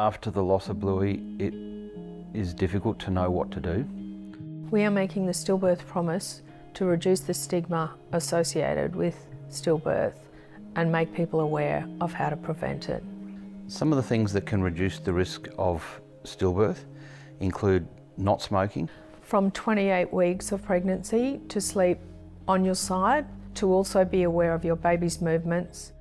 After the loss of Bluey, it is difficult to know what to do. We are making the stillbirth promise to reduce the stigma associated with stillbirth and make people aware of how to prevent it. Some of the things that can reduce the risk of stillbirth include not smoking. From 28 weeks of pregnancy to sleep on your side, to also be aware of your baby's movements,